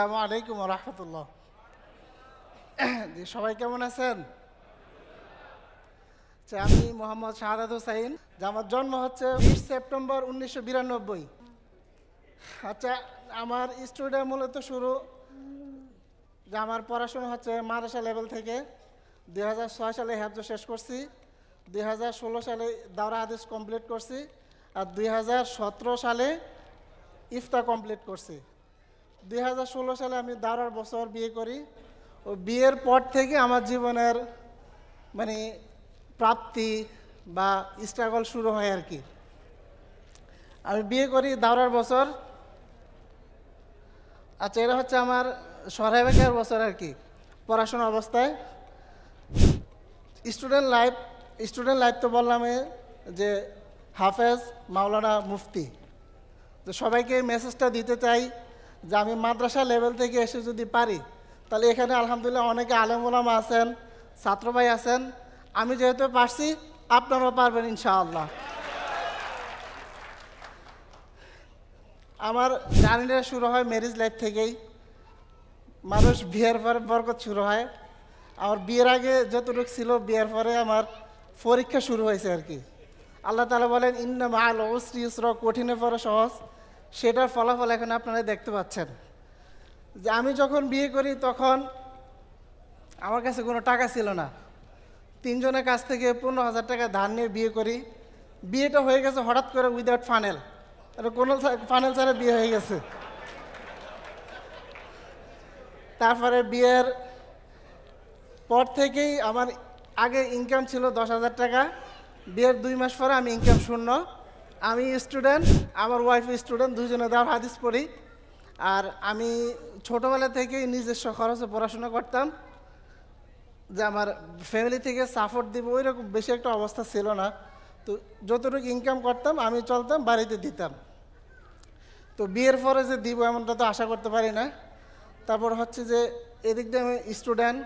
আসসালামু আলাইকুম রহমতুল্লাহ। সবাই কেমন আছেন? আচ্ছা, আমি মোহাম্মদ শাহাদ হোসাইন। আমার জন্ম হচ্ছে বিশ সেপ্টেম্বর উনিশশো বিরানব্বই। আচ্ছা আমার স্টুডিও মূলত শুরু যে আমার পড়াশোনা হচ্ছে মাদ্রাসা লেভেল থেকে। দুই হাজার ছয় সালে হ্যাবজ শেষ করছি দুই হাজার ষোলো সালে দাওরা হাদিস কমপ্লিট করছি আর দুই হাজার সতেরো সালে ইফতা কমপ্লিট করছি। দুই হাজার ষোলো সালে আমি দাওরার বছর বিয়ে করি। ও বিয়ের পর থেকে আমার জীবনের মানে প্রাপ্তি বা স্ট্রাগল শুরু হয় আর কি। আমি বিয়ে করি দাওরার বছর আচ্ছা এটা হচ্ছে আমার সরাইবাকের বছর আর কি, পড়াশোনা অবস্থায়। স্টুডেন্ট লাইফ স্টুডেন্ট লাইফ তো বললাম যে হাফেজ মাওলানা মুফতি। তো সবাইকে মেসেজটা দিতে চাই। যে আমি মাদ্রাসা লেভেল থেকে এসে যদি পারি, তাহলে এখানে আলহামদুলিল্লাহ অনেকে আলেম ওলামা আছেন, ছাত্র ভাই আছেন। আমি যেহেতু পারছি, আপনারাও পারবেন ইনশাআল্লাহ। আমার জার্নিটা শুরু হয় ম্যারেজ লাইফ থেকেই। মানুষ বিয়ের পরে বরকত শুরু হয়। আমার বিয়ের আগে যতটুকু ছিল, বিয়ের পরে আমার পরীক্ষা শুরু হয়েছে আর কি। আল্লাহ তালা বলেন ইন্না মাল অশ্রী ইসর কঠিনের পরে সহজ। সেটার ফলাফল এখন আপনারা দেখতে পাচ্ছেন। যে আমি যখন বিয়ে করি তখন আমার কাছে কোনো টাকা ছিল না। তিনজনের কাছ থেকে পনেরো হাজার টাকা ধার নিয়ে বিয়ে করি। বিয়েটা হয়ে গেছে হঠাৎ করে উইদাউট ফানেল কোনো ফানেল ছাড়া বিয়ে হয়ে গেছে। তারপরে বিয়ের পর থেকেই আমার আগে ইনকাম ছিল দশ হাজার টাকা। বিয়ের দুই মাস পরে আমি ইনকাম শূন্য। আমি স্টুডেন্ট আমার ওয়াইফ স্টুডেন্ট দুজনে দেওয়ার হাদিস পড়ি। আর আমি ছোটোবেলা থেকেই নিজস্ব খরচে পড়াশোনা করতাম। যে আমার ফ্যামিলি থেকে সাপোর্ট দিব ওই রকম বেশি একটা অবস্থা ছিল না। তো যতটুকু ইনকাম করতাম, আমি চলতাম, বাড়িতে দিতাম। তো বিয়ের পরে যে দিব এমনটা তো আশা করতে পারি না। তারপর হচ্ছে যে এদিক দিয়ে আমি স্টুডেন্ট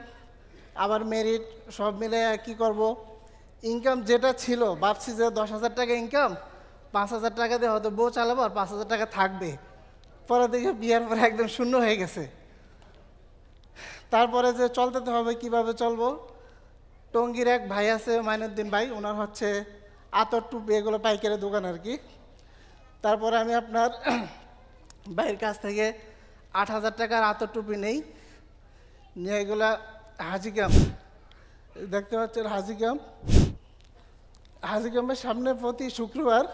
আবার মেরিট সব মিলে কি করব? ইনকাম যেটা ছিল, ভাবছি যে দশ হাজার টাকা ইনকাম পাঁচ হাজার টাকা দিয়ে হয়তো বউ চালাবো আর পাঁচ হাজার টাকা থাকবে। পরে দেখে বিয়ের পরে একদম শূন্য হয়ে গেছে। তারপরে যে চলতে তো হবে, কীভাবে চলবো? টঙ্গির এক ভাই আছে, মাইনুদ্দিন ভাই, ওনার হচ্ছে আতর টুপি, এগুলো পাইকারি দোকান আর কি। তারপরে আমি আপনার ভাইয়ের কাছ থেকে আট হাজার টাকার আতর টুপি নেই। নিয়ে এগুলা হাজি ক্যাম্প দেখতে পাচ্ছেন হাজি ক্যাম্প হাজি সামনে প্রতি শুক্রবার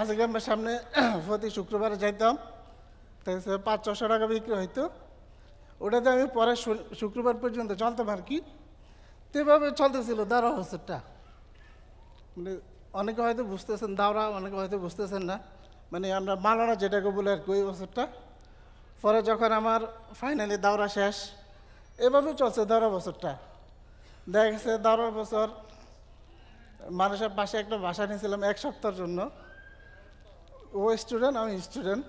হাজি ক্যাম্পের সামনে প্রতি শুক্রবারে যাইতাম। তাই পাঁচ, ছশো টাকা বিক্রি হইতো। ওটাতে আমি পরে শুক্রবার পর্যন্ত চলতাম আর কি। তো এভাবে চলতেছিল দাঁড়া বছরটা। মানে অনেকে হয়তো বুঝতেছেন দাওরা, অনেকে হয়তো বুঝতেছেন না। মানে আমরা মালানা যেটাকে বলে আর কি ওই বছরটা। পরে যখন আমার ফাইনালি দাওরা শেষ, এভাবে চলছে দাওরা বছরটা। দেখা গেছে দাওরার বছর, মানুষের পাশে একটা বাসা নিয়েছিলাম এক সপ্তাহের জন্য। ও স্টুডেন্ট আমি স্টুডেন্ট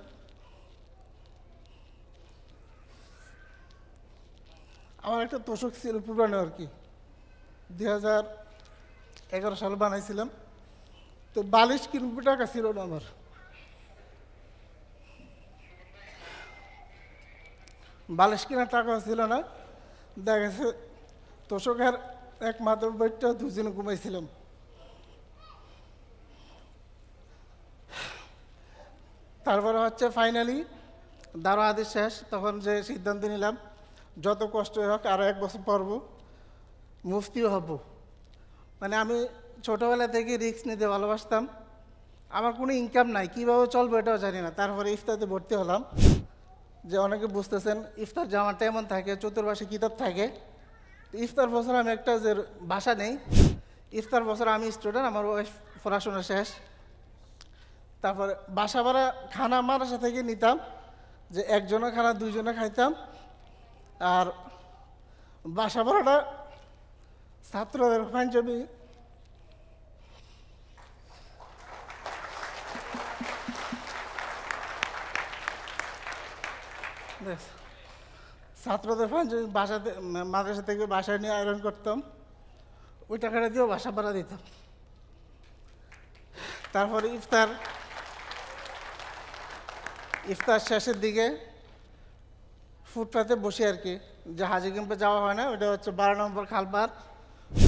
আমার একটা তোষক ছিল পুরানো আর কি। দুই হাজার এগারো সাল বানাইছিলাম। তো বালিশ কিনবো টাকা ছিল না আমার। বালিশ কেনার টাকা ছিল না। দেখা গেছে, তোষকের এক মাত্র বইটা দুজনে ঘুমাইছিলাম। তারপরে হচ্ছে ফাইনালি দারো আদেশ শেষ, তখন যে সিদ্ধান্ত নিলাম, যত কষ্ট হোক আরও এক বছর পড়ব, মুফতিও হব। মানে আমি ছোটোবেলা থেকে রিক্স নিতে ভালোবাসতাম। আমার কোনো ইনকাম নাই, কীভাবে চলবো এটাও জানি না। তারপরে ইফতারতে ভর্তি হলাম। যে অনেকে বুঝতেছেন, ইফতার জামাটা এমন থাকে, চতুর্পাশে কিতাব থাকে। ইফতার বছর আমি একটা যে বাসা নেই, ইফতার বছর আমি স্টুডেন্ট আমার ওয়াইফ পড়াশোনা শেষ। তারপরে বাসা ভাড়া খানা মারাসা থেকে নিতাম, যে একজনে খানা দুইজনে খাইতাম। আর বাসা ভাড়াটা ছাত্রদের পাঞ্জাবি ছাত্রদের পাঞ্জাবি বাসাতে মাদ্রাসা থেকে বাসায় নিয়ে আয়রন করতাম। ওই টাকাটা দিয়েও বাসা ভাড়া দিতাম। তারপরে ইফতার ইফতার শেষের দিকে ফুটপাতে বসে আর কি। যে হাজি ক্যাম্পে যাওয়া হয় না, ওটা হচ্ছে বারো নম্বর খালপার।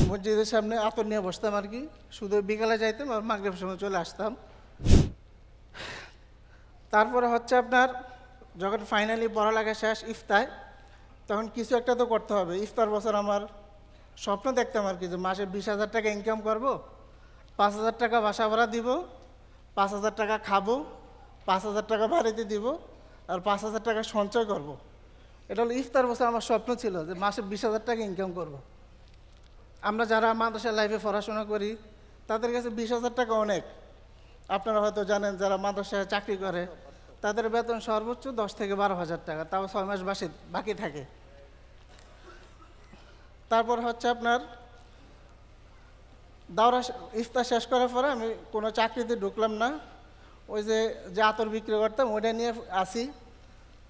মসজিদের সামনে আতর নিয়ে বসতাম আর কি। শুধু বিকালে যাইতাম আর মাগরেবের সময় চলে আসতাম। তারপরে হচ্ছে আপনার যখন ফাইনালি পড়ালেখা শেষ ইফতায় তখন কিছু একটা তো করতে হবে। ইফতার বছর আমার স্বপ্ন দেখতাম আর কি যে মাসে বিশ হাজার টাকা ইনকাম করব, পাঁচ হাজার টাকা বাসা ভাড়া দিব, পাঁচ হাজার টাকা খাব পাঁচ হাজার টাকা বাড়িতে দিব আর পাঁচ হাজার টাকা সঞ্চয় করব। এটা হলো ইফতার বছর আমার স্বপ্ন ছিল যে মাসে বিশ হাজার টাকা ইনকাম করব। আমরা যারা মাদ্রাসা লাইফে পড়াশোনা করি, তাদের কাছে বিশ হাজার টাকা অনেক আপনারা হয়তো জানেন যারা মাদ্রাসায় চাকরি করে, তাদের বেতন সর্বোচ্চ দশ থেকে বারো হাজার টাকা, তাও ছয় মাস বাসে, বাকি থাকে তারপর হচ্ছে আপনার দাওরা ইফতার শেষ করার পরে আমি কোনো চাকরিতে ঢুকলাম না ওই যে যে আতর বিক্রি করতাম, ওইটা নিয়ে আসি।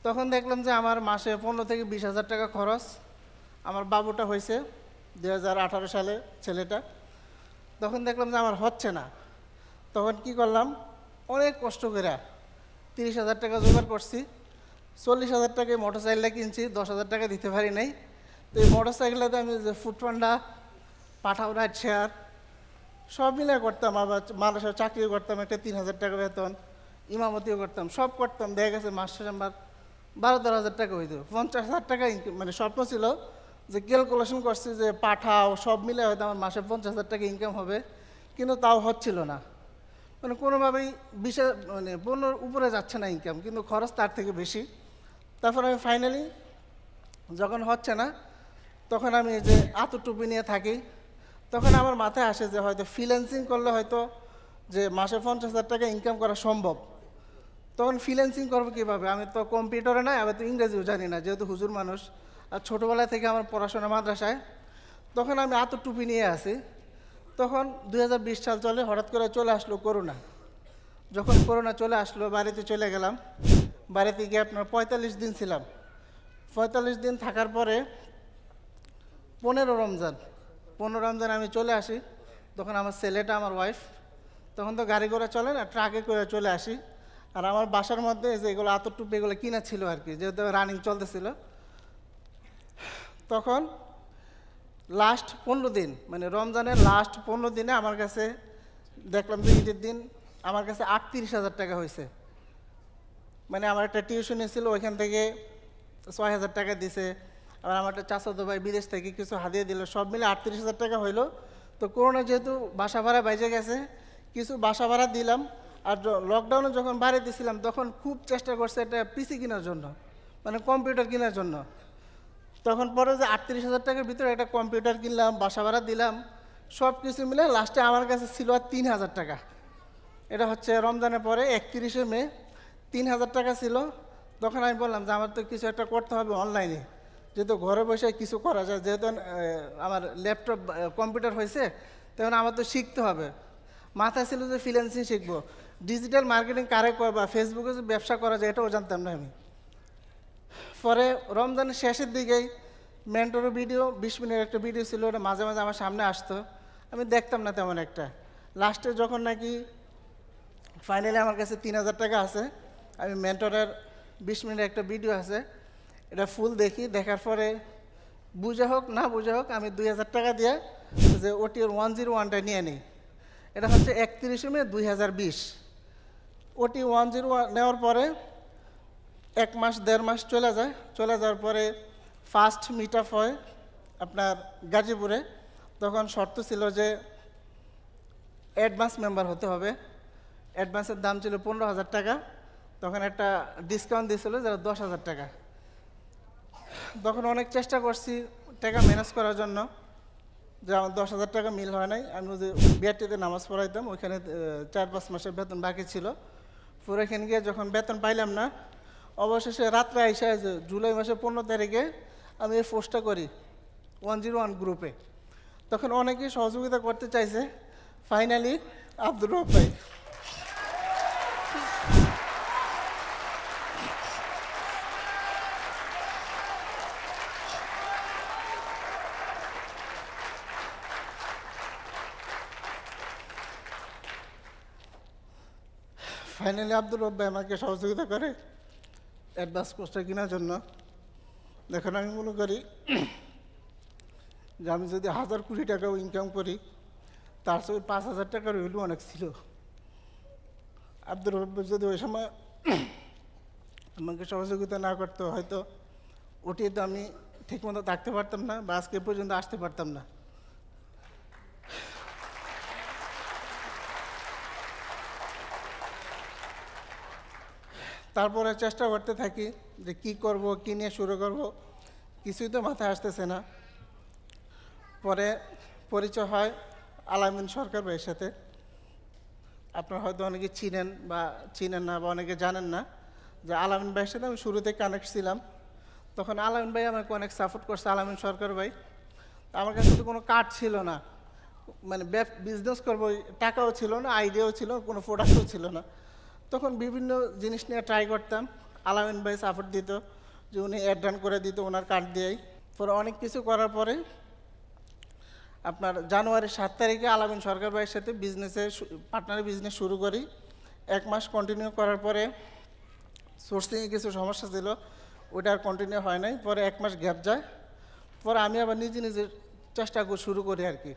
তখন দেখলাম যে আমার মাসে পনেরো থেকে বিশ হাজার টাকা খরচ। আমার বাবুটা হয়েছে দু হাজার আঠারো সালে ছেলেটা। তখন দেখলাম যে আমার হচ্ছে না। তখন কি করলাম, অনেক কষ্ট করে তিরিশ হাজার টাকা জোগাড় করছি। চল্লিশ হাজার টাকায় মোটর সাইকেলটা কিনছি, দশ হাজার টাকা দিতে পারি নাই। তো এই মোটর সাইকেলটাতে আমি যে ফুটপান্ডা, পাঠাও রাইড শেয়ার সব মিলে করতাম, আবার মানুষের চাকরিও করতাম, একটা তিন হাজার টাকা বেতন, ইমামতিও করতাম, সব করতাম। দেখা গেছে মাস আমার বারো তেরো হাজার টাকা হইতো, পঞ্চাশ হাজার টাকা ইনকাম মানে স্বপ্ন ছিল যে ক্যালকুলেশন করছি যে পাঠাও, সব মিলে হয়তো আমার মাসে পঞ্চাশ হাজার টাকা ইনকাম হবে, কিন্তু তাও হচ্ছিল না। মানে কোনোভাবেই বিশে মানে পনেরোর উপরে যাচ্ছে না ইনকাম কিন্তু খরচ তার থেকে বেশি। তারপর আমি ফাইনালি যখন হচ্ছে না, তখন আমি যে আতুটুপি নিয়ে থাকি তখন আমার মাথায় আসে যে হয়তো ফ্রিল্যান্সিং করলে হয়তো যে মাসে পঞ্চাশ হাজার টাকা ইনকাম করা সম্ভব। তখন ফ্রিল্যান্সিং করব কীভাবে? আমি তো কম্পিউটারে নাই, আমি তো ইংরেজিও জানি না, যেহেতু হুজুর মানুষ। আর ছোটোবেলা থেকে আমার পড়াশোনা মাদ্রাসায়। তখন আমি আত টুপি নিয়ে আসি। তখন দু হাজার বিশ সাল চলে, হঠাৎ করে চলে আসলো করোনা। যখন করোনা চলে আসলো, বাড়িতে চলে গেলাম। বাড়িতে গিয়ে আপনার পঁয়তাল্লিশ দিন ছিলাম। পঁয়তাল্লিশ দিন থাকার পরে পনেরো রমজান। পনেরো রমজান আমি চলে আসি। তখন আমার ছেলেটা, আমার ওয়াইফ তখন তো গাড়ি ঘোড়া চলে না ট্রাকে করে চলে আসি। আর আমার বাসার মধ্যে যে এগুলো আতর টুপি এগুলো কিনা ছিল আর কি, যেহেতু রানিং চলতেছিল। তখন লাস্ট পনেরো দিন মানে রমজানের লাস্ট পনেরো দিনে আমার কাছে দেখলাম যে ঈদের দিন আমার কাছে আটত্রিশ হাজার টাকা হয়েছে। মানে আমার একটা টিউশনি ছিল, ওইখান থেকে ছয় হাজার টাকা দিছে। আবার আমার একটা চাচাতো ভাই বিদেশ থেকে কিছু হাতিয়ে দিল। সব মিলে আটত্রিশ হাজার টাকা হইল। তো করোনা যেহেতু বাসা ভাড়া বাইজে গেছে, কিছু বাসা ভাড়া দিলাম। আর লকডাউনে যখন বাড়িতে ছিলাম তখন খুব চেষ্টা করছে একটা পিসি কেনার জন্য মানে কম্পিউটার কেনার জন্য। তখন পরে যে আটত্রিশ হাজার টাকার ভিতরে একটা কম্পিউটার কিনলাম, বাসা ভাড়া দিলাম সব কিছু মিলে লাস্টে আমার কাছে ছিল আর তিন হাজার টাকা। এটা হচ্ছে রমজানের পরে একত্রিশে মে, তিন হাজার টাকা ছিল। তখন আমি বললাম যে, আমার তো কিছু একটা করতে হবে অনলাইনে যেহেতু ঘরে বসে কিছু করা যায়, যেহেতু আমার ল্যাপটপ কম্পিউটার হয়েছে, তখন আমার তো শিখতে হবে। মাথা ছিল যে ফ্রিল্যান্সিং শিখব। ডিজিটাল মার্কেটিং কারে বা ফেসবুকে যে ব্যবসা করা যায়, এটাও জানতাম না আমি। পরে রমজানের শেষের দিকেই মেন্টরের ভিডিও বিশ মিনিটের একটা ভিডিও ছিল, ওটা মাঝে মাঝে আমার সামনে আসতো। আমি দেখতাম না তেমন একটা। লাস্টে যখন নাকি ফাইনালি আমার কাছে তিন হাজার টাকা আছে, আমি মেন্টরের বিশ মিনিটের একটা ভিডিও আছে এটা ফুল দেখি, দেখার পরে বুঝে হোক, না বুঝে হোক, আমি দুই হাজার টাকা দিয়ে যে ওটির ওয়ান জিরো ওয়ানটা নিয়ে নিই। এটা হচ্ছে একত্রিশে মে দুই হাজার বিশ। ওটি ওয়ান জিরো নেওয়ার পরে এক মাস, দেড় মাস চলে যায়। চলে যাওয়ার পরে ফার্স্ট মিট আপ হয় আপনার গাজীপুরে। তখন শর্ত ছিল যে অ্যাডভান্স মেম্বার হতে হবে। অ্যাডভান্সের দাম ছিল পনেরো হাজার টাকা। তখন একটা ডিসকাউন্ট দিয়েছিল যারা দশ হাজার টাকা। তখন অনেক চেষ্টা করছি টাকা ম্যানেজ করার জন্য, যে আমার দশ হাজার টাকা মিল হয় নাই। আমি যে বিআরটিতে নামাজ পড়াইতাম, ওইখানে চার পাঁচ মাসের বেতন বাকি ছিল। পরে এখানে গিয়ে যখন বেতন পাইলাম না, অবশেষে রাত্রে আইসা জুলাই মাসের পনেরো তারিখে আমি এই পোস্টটা করি ওয়ান জিরো ওয়ান গ্রুপে তখন অনেকেই সহযোগিতা করতে চাইছে। ফাইনালি আব্দুর ভাই। ফাইনালি আব্দুল রব ভাই আমাকে সহযোগিতা করে অ্যাডভান্স কোর্সটা কেনার জন্য। দেখুন আমি মনে করি যে আমি যদি হাজার কোটি টাকাও ইনকাম করি, তার সঙ্গে পাঁচ হাজার টাকার ভ্যালু অনেক ছিল। আব্দুল রব যদি ওই সময় আমাকে সহযোগিতা না করতো, হয়তো ওটিতে আমি ঠিকমতো থাকতে পারতাম না বা আজকে পর্যন্ত আসতে পারতাম না। তারপরে চেষ্টা করতে থাকি যে কি করব, কি নিয়ে শুরু করব, কিছুই তো মাথায় আসতেছে না। পরে পরিচয় হয় আলামিন সরকার ভাইয়ের সাথে। আপনারা হয়তো অনেকে চিনেন বা চিনেন না বা অনেকে জানেন না যে আলামিন ভাইয়ের সাথে আমি শুরুতে কানেক্ট ছিলাম। তখন আলামিন ভাই আমাকে অনেক সাপোর্ট করছে, আলামিন সরকার ভাই। আমার কাছে তো কোনো কার্ড ছিল না। মানে বিজনেস করব, টাকাও ছিল না আইডিয়াও ছিল, কোনো প্রোডাক্টও ছিল না। তখন বিভিন্ন জিনিস নিয়ে ট্রাই করতাম। আলামিন ভাই সাপোর্ট দিত, যে উনি অ্যাড রান করে দিত ওনার কার্ড দিয়েই। পরে অনেক কিছু করার পরে আপনার জানুয়ারির সাত তারিখে আলামিন সরকার ভাইয়ের সাথে বিজনেসে পার্টনারে বিজনেস শুরু করি। এক মাস কন্টিনিউ করার পরে সোর্সিংয়ে কিছু সমস্যা ছিল, ওইটা আর কন্টিনিউ হয় নাই। পরে এক মাস গ্যাপ যায়। পরে আমি আবার নিজে নিজে চেষ্টা শুরু করি আর কি।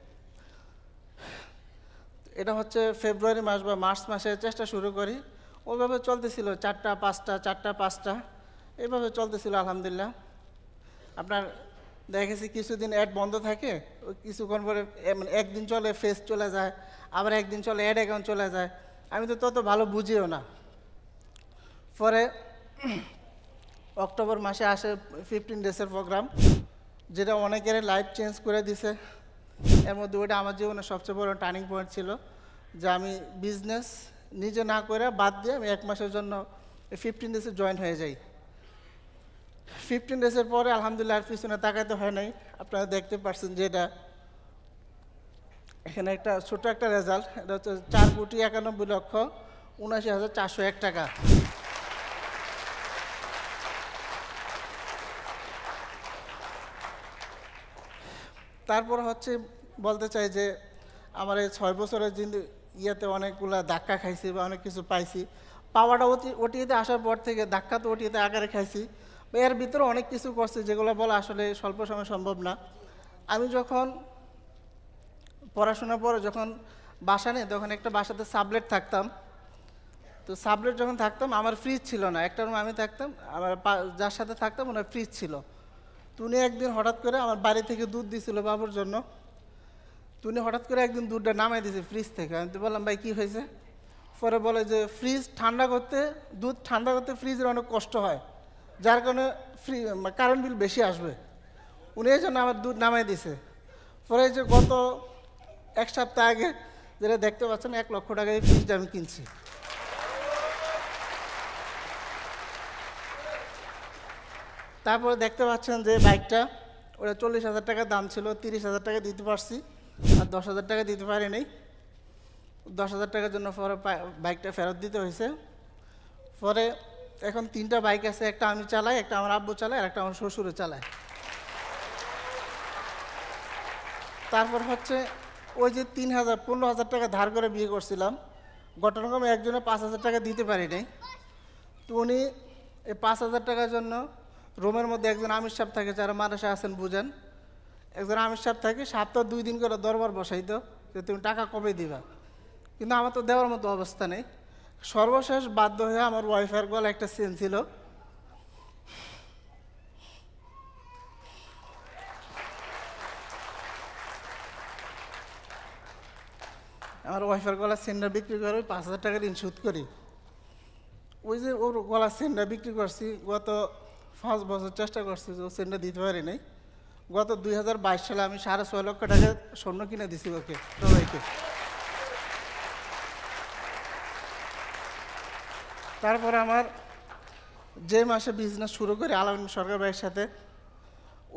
এটা হচ্ছে ফেব্রুয়ারি মাস বা মার্চ মাসে চেষ্টা শুরু করি। ওইভাবে চলতেছিল, চারটা, পাঁচটা চারটা, পাঁচটা। এইভাবে চলতেছিল, আলহামদুলিল্লাহ। আপনার দেখেছি কিছুদিন অ্যাড বন্ধ থাকে কিছুক্ষণ পরে মানে একদিন চলে ফেস চলে যায়, আবার একদিন চলে অ্যাড অ্যাকাউন্ট চলে যায়। আমি তো তত ভালো বুঝিও না। পরে অক্টোবর মাসে আসে ফিফটিন ডেজের প্রোগ্রাম যেটা অনেকের লাইফ চেঞ্জ করে দিছে। এর মধ্যে ওটা আমার জীবনে সবচেয়ে বড় টার্নিং পয়েন্ট ছিল, যে আমি বিজনেস নিজে না করে বাদ দিয়ে আমি এক মাসের জন্য ফিফটিন ডেজে জয়েন হয়ে যাই। ফিফটিন ডেজের পরে আলহামদুলিল্লাহ আর পিছনে তাকাইতে হয় নাই। আপনারা দেখতে পাচ্ছেন যে এটা এখানে একটা ছোট একটা রেজাল্ট এটা হচ্ছে চার কোটি একানব্বই লক্ষ উনাশি হাজার চারশো এক টাকা। তারপর হচ্ছে বলতে চাই যে আমার এই ছয় বছরের জিন্দি ইয়েতে অনেকগুলা ধাক্কা খাইছি বা অনেক কিছু পাইছি। পাওয়াটা ওটি ওটিতে আসার পর থেকে ধাক্কা তো ওটিতে আকারে খাইছি। এর ভিতরে অনেক কিছু করছি যেগুলো বলা আসলে স্বল্প সময় সম্ভব না। আমি যখন পড়াশোনার পরে যখন বাসা নেই, তখন একটা বাসাতে সাবলেট থাকতাম। তো সাবলেট যখন থাকতাম, আমার ফ্রিজ ছিল না। একটা রুম আমি থাকতাম, আমার যার সাথে থাকতাম, ওনার ফ্রিজ ছিল। তো উনি একদিন হঠাৎ করে আমার বাড়ি থেকে দুধ দিছিল বাবুর জন্য। উনি হঠাৎ করে একদিন দুধটা নামাই দিয়েছে ফ্রিজ থেকে। আমি তো বললাম, ভাই, কী হয়েছে? পরে বলে যে ফ্রিজ ঠান্ডা করতে, দুধ ঠান্ডা করতে ফ্রিজের অনেক কষ্ট হয়, যার কারণে ফ্রি কারেন্ট বিল বেশি আসবে। উনি এই জন্য আমার দুধ নামাই দিছে পরে যে গত এক সপ্তাহ আগে যেটা দেখতে পাচ্ছেন, এক লক্ষ টাকায় ফ্রিজটা আমি কিনছি। তারপরে দেখতে পাচ্ছেন যে বাইকটা ওটা চল্লিশ হাজার টাকা দাম ছিল, তিরিশ হাজার টাকা দিতে পারছি। আর দশ হাজার টাকা দিতে পারি নাই। দশ হাজার টাকার জন্য পরে বাইকটা ফেরত দিতে হয়েছে। পরে এখন তিনটা বাইক আছে, একটা আমি চালাই, একটা আমার আব্বু চালায়, আর একটা আমার শ্বশুরে চালায়। তারপর হচ্ছে ওই যে তিন হাজার, পনেরো হাজার টাকা ধার করে বিয়ে করছিলাম। ঘটনাক্রমে একজনে পাঁচ হাজার টাকা দিতে পারি নাই। তো উনি এই পাঁচ হাজার টাকার জন্য রুমের মধ্যে একজন আমির সাহেব থাকে, যারা মানুষে আছেন, বুঝেন। একজন আমির সাহেব থাকে সপ্তাহ দুই দিন করে দরবার বসাইতো যে তুমি টাকা কবে দিবা? কিন্তু আমার তো দেওয়ার মতো অবস্থা নেই। সর্বশেষ বাধ্য হয়ে আমার ওয়াইফের গলা একটা চেন ছিল। আমার ওয়াইফের গলা চেনটা বিক্রি করে, পাঁচ হাজার টাকা ঋণ শোধ করি। ওই যে ওর গলা চেনটা বিক্রি করছি, গত পাঁচ বছর চেষ্টা করছি যে ও চেনটা দিতে পারি নাই। গত দুই হাজার বাইশ সালে আমি সাড়ে ছয় লক্ষ টাকা স্বর্ণ কিনে দিছি ওকে, সবাইকে। তারপরে আমার যে মাসে বিজনেস শুরু করি, আলামিন সরকার ভাইয়ের সাথে,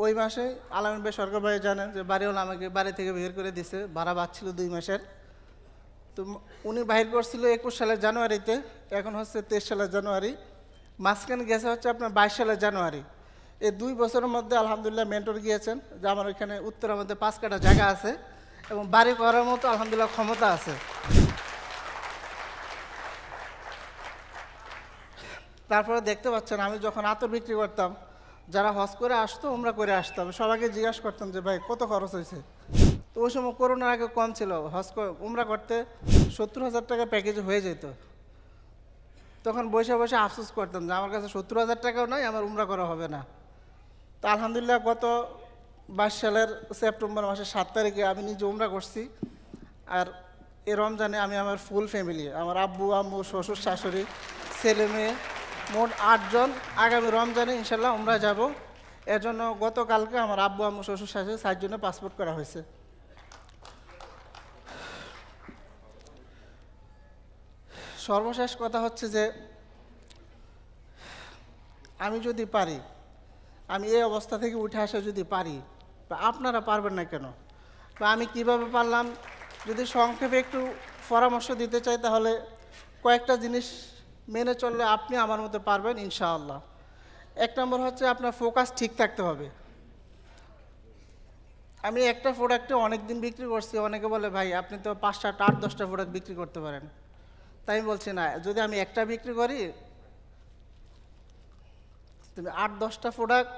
ওই মাসে আলামিন ভাই সরকার ভাই জানেন যে বাড়িওয়ালা আমাকে বাড়ি থেকে বের করে দিছে, ভাড়া বাঁচছিল দুই মাসের। তো উনি বাহির করছিল একুশ সালের জানুয়ারিতে, এখন হচ্ছে তেইশ সালের জানুয়ারি। মাঝখানে গেছে হচ্ছে আপনার বাইশ সালের জানুয়ারি। এই দুই বছরের মধ্যে আলহামদুলিল্লাহ মেন্টর গিয়েছেন, যে আমার এখানে উত্তরের মধ্যে পাঁচ কাটা জায়গা আছে এবং বাড়ি করার মতো আলহামদুলিল্লাহ ক্ষমতা আছে। তারপরে দেখতে পাচ্ছেন, আমি যখন আতর বিক্রি করতাম, যারা হজ করে আসতো, উমরা করে আসতাম, সবাইকে জিজ্ঞাসা করতাম যে, ভাই, কত খরচ হয়েছে? তো ওই সময় করোনার আগে কম ছিল, হজ উমরা করতে সত্তর হাজার টাকা প্যাকেজ হয়ে যেত। তখন বসে বসে আফসোস করতাম যে, আমার কাছে সত্তর হাজার টাকাও নয় আমার উমরা করা হবে না। তো আলহামদুলিল্লাহ গত বাইশ সালের সেপ্টেম্বর মাসের সাত তারিখে আমি নিজে উমরা করছি। আর এ রমজানে আমি আমার ফুল ফ্যামিলি আমার আব্বু, আম্মু, শ্বশুর, শাশুড়ি, ছেলে মেয়ে, মোট আটজন আগামী রমজানে ইনশাল্লাহ উমরা যাব। এর জন্য গতকালকে আমার আব্বু, আম্মু, শ্বশুর, শাশুড়ি সাতজনে পাসপোর্ট করা হয়েছে। সর্বশেষ কথা হচ্ছে যে, আমি যদি পারি আমি এই অবস্থা থেকে উঠে আসা যদি পারি বা আপনারা পারবেন না কেন? বা আমি কীভাবে পারলাম? যদি সংক্ষেপে একটু পরামর্শ দিতে চাই, তাহলে কয়েকটা জিনিস মেনে চললে আপনি আমার মতো পারবেন, ইনশাআল্লাহ। এক নম্বর হচ্ছে আপনার ফোকাস ঠিক থাকতে হবে। আমি একটা প্রোডাক্টে অনেক দিন বিক্রি করছি, অনেকে বলে, ভাই, আপনি তো পাঁচ সাত আট দশটা প্রোডাক্ট বিক্রি করতে পারেন। তাই বলছি, না, যদি আমি একটা বিক্রি করি তুমি আট, দশটা প্রোডাক্ট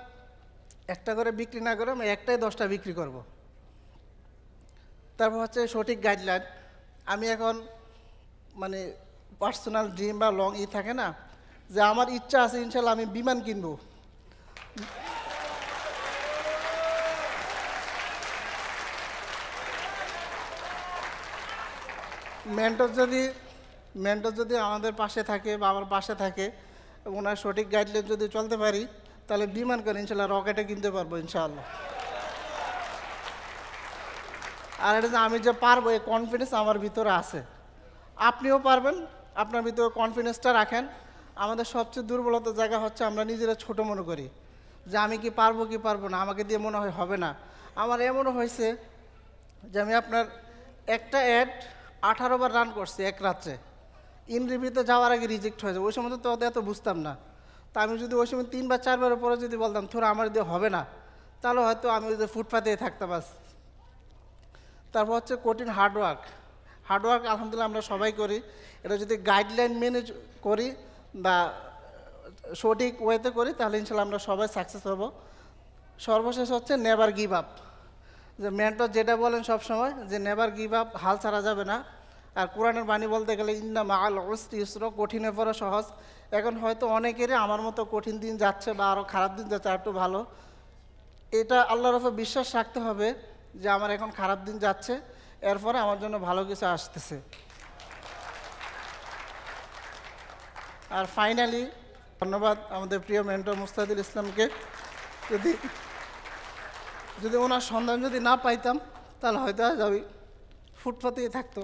একটা করে বিক্রি না করে আমি একটাই দশটা বিক্রি করব। তারপর হচ্ছে সঠিক গাইডলাইন আমি এখন মানে পার্সোনাল ড্রিম বা লং ই থাকে না, যে আমার ইচ্ছা আছে ইনশাল্লাহ আমি বিমান কিনবো। মেন্টর যদি মেন্টর যদি আমাদের পাশে থাকে বা আমার পাশে থাকে ওনার সঠিক গাইডলাইন যদি চলতে পারি, তাহলে বিমান করে ইনশাল্লাহ রকেটে কিনতে পারব ইনশাআল্লাহ। আর এটা আমি যে পারব, এই কনফিডেন্স আমার ভিতরে আছে। আপনিও পারবেন, আপনার ভিতরে কনফিডেন্সটা রাখেন। আমাদের সবচেয়ে দুর্বলতার জায়গা হচ্ছে আমরা নিজেরা ছোট মনে করি। যে আমি কি পারব কি পারব না, আমাকে দিয়ে মনে হয় হবে না। আমার এমনও হয়েছে যে আমি আপনার একটা অ্যাড আঠারো বার রান করছি এক রাত্রে। ইন রিভিউতে যাওয়ার আগে রিজেক্ট হয়ে যায়। ওই সময় তো এত বুঝতাম না। তা আমি যদি ওই সময় তিনবার চারবারের পরে যদি বলতাম থোড়া আমার দিয়ে হবে না। তাহলে হয়তো আমি ওই যে ফুটপাতেই থাকতাম বাস। তারপর হচ্ছে কঠিন হার্ডওয়ার্ক হার্ডওয়ার্ক আলহামদুলিল্লাহ আমরা সবাই করি। এটা যদি গাইডলাইন মেনে করি বা সঠিক ওয়েতে করি, তাহলে ইনশাল্লাহ আমরা সবাই সাকসেস হব। সর্বশেষ হচ্ছে নেভার গিভ আপ যে মেন্টর যেটা বলেন সব সময় যে নেভার গিভ আপ হাল ছাড়া যাবে না। আর কোরআনের বাণী বলতে গেলে ইন্না মাল অস্তি ইসরো কঠিনের পরে সহজ। এখন হয়তো অনেকেরই আমার মতো কঠিন দিন যাচ্ছে বা আরও খারাপ দিন যাচ্ছে, আর একটু ভালো। এটা আল্লাহর ওপর বিশ্বাস রাখতে হবে যে আমার এখন খারাপ দিন যাচ্ছে, এরপরে আমার জন্য ভালো কিছু আসতেছে। আর ফাইনালি ধন্যবাদ আমাদের প্রিয় মেন্টর মুস্তাদুল ইসলামকে। যদি যদি ওনার সন্ধান যদি না পাইতাম, তাহলে হয়তো আমি ফুটপাতেই থাকতো